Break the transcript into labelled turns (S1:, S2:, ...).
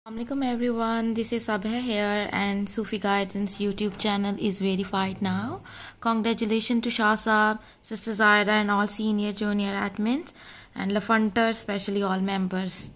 S1: Assalamualaikum everyone. This is Abhay here and Sufi Guidance YouTube channel is verified now. Congratulations to Shah Saab, Sister Zaira and all senior junior admins and Lafunter especially all members.